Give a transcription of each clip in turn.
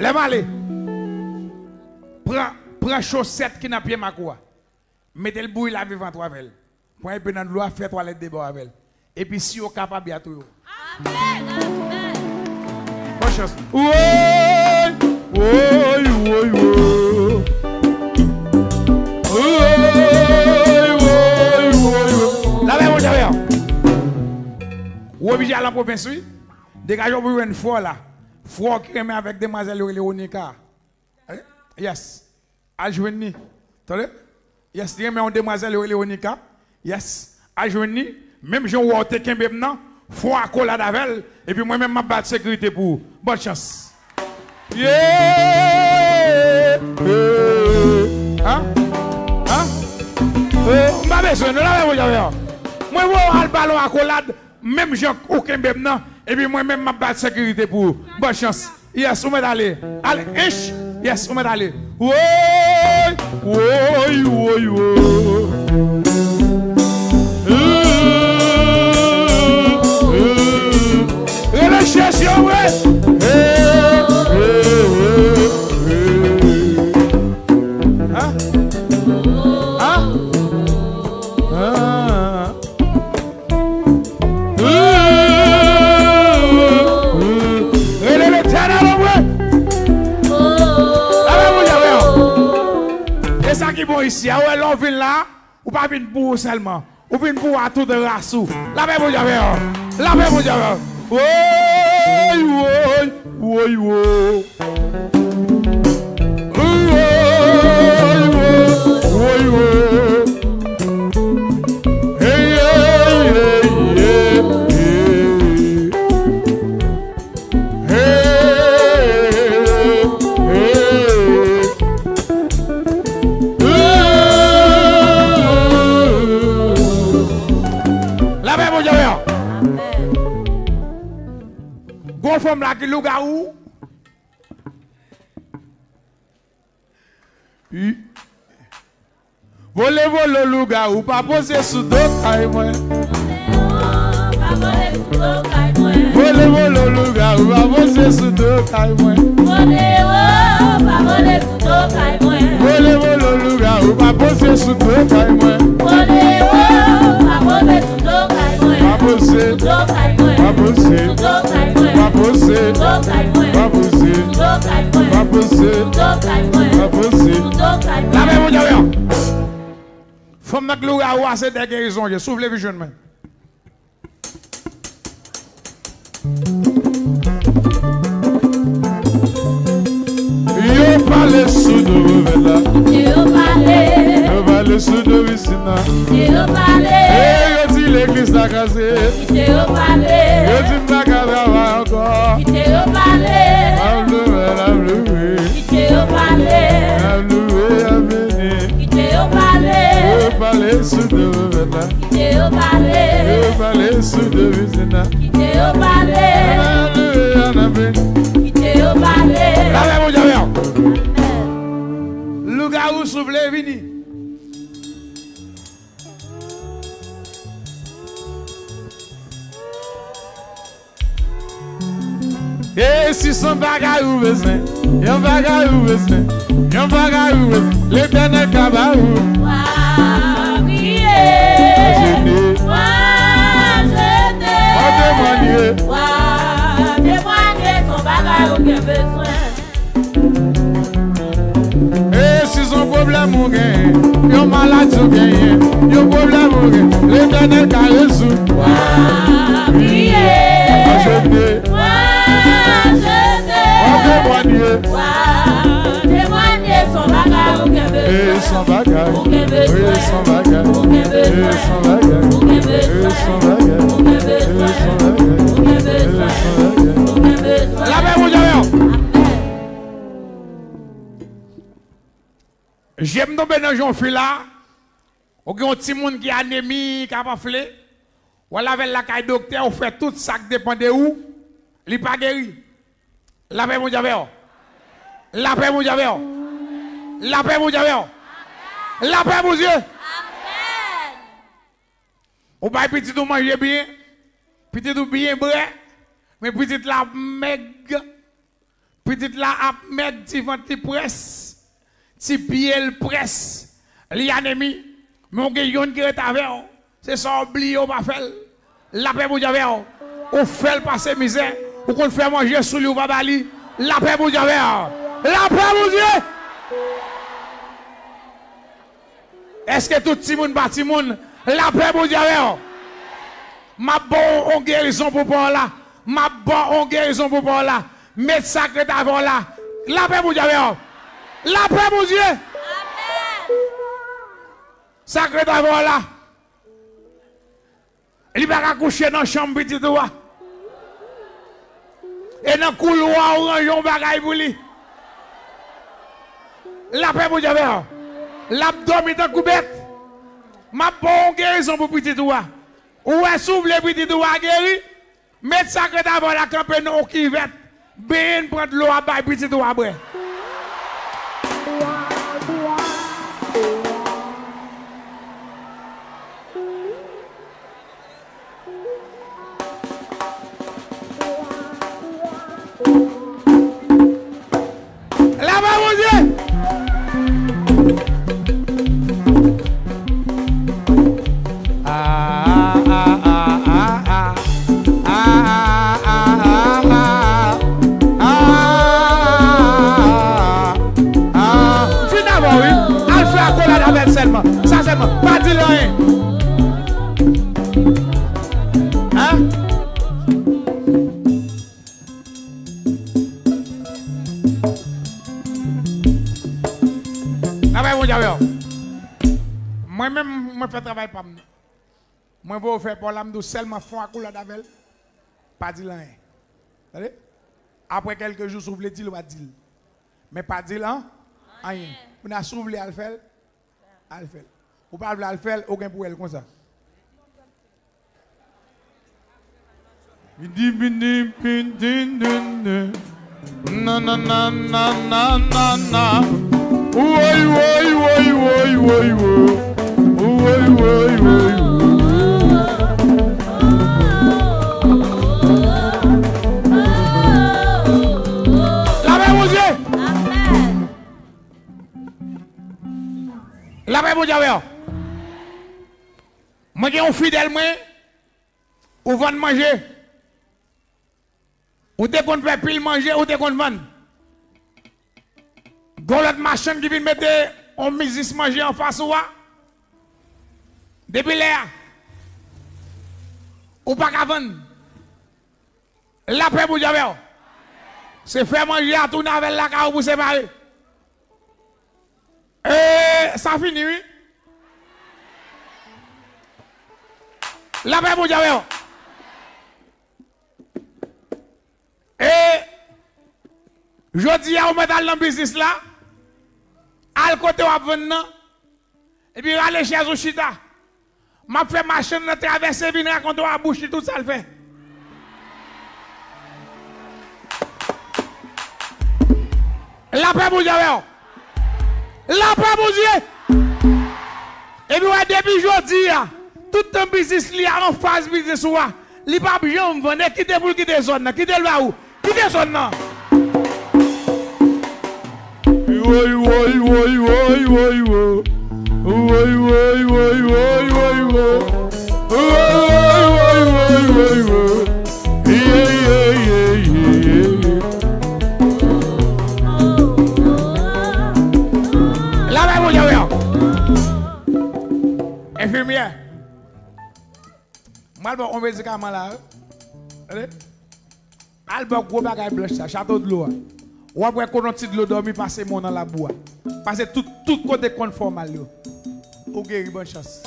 Lève aller. Prends, prends chaussette qui n'a pied ma quoi. Mettez le bouille là vivant toi avec elle. Point un peu dans l'eau, fait toilette de bord avec elle. Et puis si vous êtes capable à tout. Amen. Amen. Bonne chance. Oui, oui, oui, oui. La. Ou obligé à la province, oui? Dégageons pour une fois là. Qui remet avec demoiselle Léonica. Eh? Yes. Joindre. Attendez? Yes, remet une demoiselle Léonica. Yes. Joindre. Même Jean Warte Kembe maintenant. Fois à coller avec. Et puis moi-même, ma batte sécurité pour. Bonne chance. Yeah! Eh. Hein? Hein? Eh, m'a besoin, nous l'avons Moi, je vais le ballon à collade, même Jean bébé, non. Et puis moi-même, ma batte sécurité pour. Bonne chance. Yes, on va aller. Allez, ish. Yes, on va aller. Oui, oui, oui, oui. Seulement, ou venir pour tout de race. La même vous avez, la même vous avez. Oui, oui, oui, oui. Oui, oui, ki louga ou? Vole vole louga ou, pa pose sou do kay mwen. Vole vole louga ou, pa pose sou do kay mwen. Vole vole louga ou, pa pose sou do kay mwen. Pas pas pas pas pas. La même avez. Femme nak loup-garou, c'est des guérisons, je souffle les visions. man. Yo parle sous de vela, yo parle sous de vicina. Eh, yo dit l'église a casé, yo dit m'a cadavre encore. I'm loué, I'm loué, I'm loué, I'm béni. Yo parle sous de vela, yo parle sous de vicina. Alléluia, I'm béni. La même vous avez. Loup-garou souffle, vini. si son bagay ou bezwen. Yon bagay ou bezwen. Yon bagay ou bezwen. Le bene kaba ou. Wabriye Wajene Wajene Wademanye Wademanye Son bagay ou gen bezwen. E si son problem ou gen Yon malade ou gen Yon problem ou gen Le bene kare sou. Wabriye J'aime tomber dans Jean là. Ou un petit monde qui a anémie, qui a pas flé. Ou la avec la caille docteur, ou fait tout ça qui dépend de où. Il pas guéri. La paix, mon Dieu. La paix, mon Dieu. La paix, mon Dieu. La paix, mon Dieu. Ou pas petit ou manger bien. Petit ou bien bré. Mais petit la meg. Petite là, a mettre devant ti presse. Ti pied presse. Li anémie. Mais on gagne qui est avec. C'est ça, oublié, on va faire. La paix pour Dieu. On fait le passer misère. Ou qu'on fait manger sous lui ou pas bali. La paix pour Dieu. La paix pour Dieu. Est-ce que tout le monde le monde? La paix pour Dieu. Ma bon en guérison pour pas là. Ma bon en guérison pour pas là. Mettre sacré d'avant là. La paix pour Dieu. La paix pour Dieu. Sacré d'avant là. Il va coucher dans la chambre petit toi. Et dans le couloir, on range un bagage pour lui. La paix pour Dieu. L'abdomen est coupette. Ma bonne guérison pour petit toi. Ou est s'ouvre le petit toi guéri. Mettre sacré d'avant la camper non qui. Bien prendre l'eau à bailler petit toi Moi-même, je fais travail pour moi. Moi, je faire pour l'âme de seulement fond à couleur d'avel. Pas dire rien. Après quelques jours, vous voulez dire, dire. Mais pas dire hein? rien. Vous avez soulevé à le faire, à le faire. Vous ne pouvez pas le faire, aucun pour elle comme ça. Bidi, bidi, bidi, bidi. Na na na na na na na. Oi, oi, oi, oi, oi, oi. La paix, mon Dieu. Moi, j'ai un fidèle, moi, ou vendre manger? Ou dès qu'on pile manger, ou dès qu'on vend. Gon l'autre machine qui vient mettre un manger en face ou Depuis là, ou pas qu'à vendre. La paix, mon Dieu. C'est faire manger à tourner avec la carrière pour séparer. Et ça finit, oui. La paix pour Dieu. Et je dis à vous mettre dans le business là, à côté de vendre, et puis aller chez Azushita. M'a fait machine de traverser, venir raconter à bouche, tout ça le fait. La paix pour Dieu. La paix pour Dieu. Et puis, depuis aujourd'hui, tout un business li a en phase business ou li pas bien vendre quitter pour quitter zone quitter là où quitter zone là. Woy woy woy woy woy Infirmière. Moi, je vais médicament là. Allez. Albert gros bagay blanche ça, château de l'eau. Ou après qu'on a de l'eau dormi passer mon dans la bois. Passer tout tout côté conformal yo. Ou guéri bonne chance.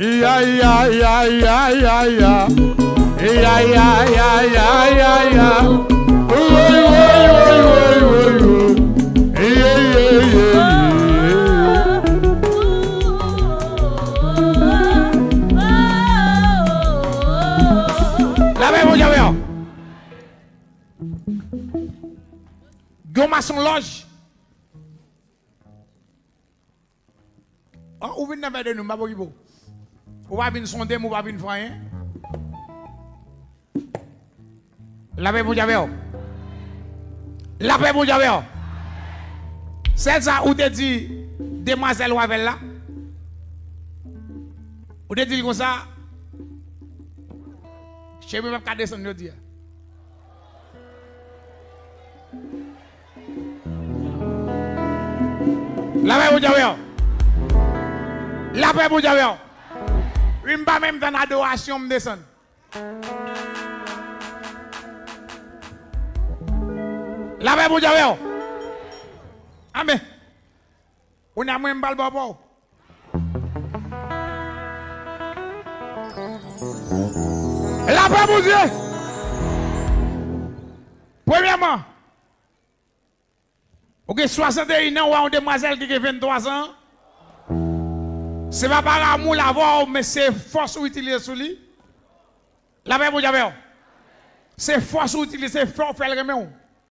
Ya ya ya ya ya ya. Ya ya ya ya ya ya. Oi oi oi oi oi oi. Yeah yeah yeah yeah. La paix, ou vin nan de nous, ma bokibo. Ou va vin sonde, ou va vin rien. La paix, mon Dieu. La paix pour Dieu. C'est ça où te dit, demoiselle Wavel là. Ou te dit comme ça. Je ne même pas descendre le dire. La paix pour Dieu. La paix pour Dieu. Je ne pas même dans l'adoration me descendre. La paix pour Dieu. Amen. On a même pas le bon. La paix pour Dieu. Premièrement, ok, 61 ans ou une demoiselle qui a 23 ans. Ce n'est pas par amour l'avoir, mais c'est force ou utiliser sur lui. La Dieu. C'est force ou utiliser, c'est fort faire le remède.